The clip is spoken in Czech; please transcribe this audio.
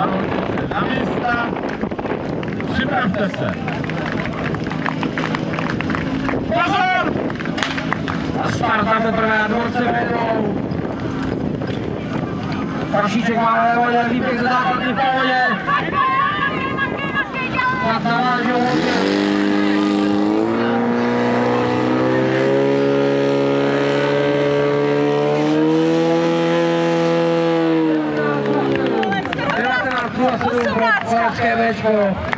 Zaujměte na místa, připravte se. Pozor! A Sparta teprve na dvorce vedou. Pašíček má levo, Jarlíbek ze základní pohodě. Barcelona, Barcelona,